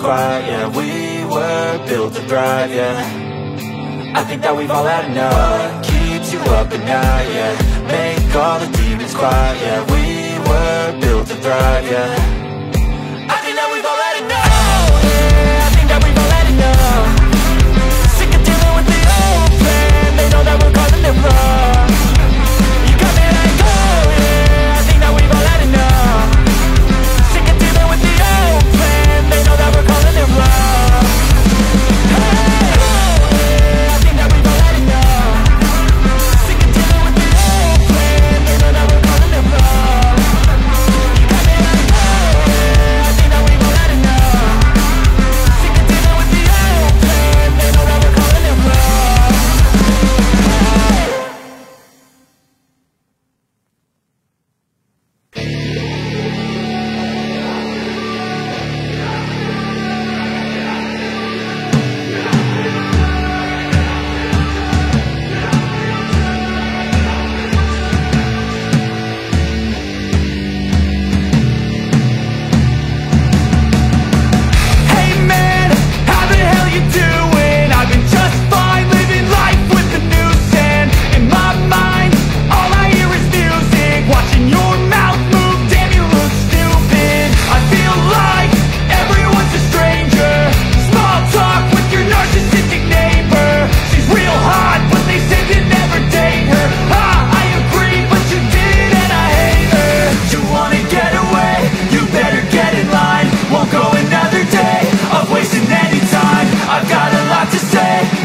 quiet, yeah. We were built to thrive, yeah. I think that we've all had enough. What keeps you up at night, yeah. Make all the demons quiet, yeah. We were built to thrive, yeah. Sick of dealing with the old plan They know that we're to say.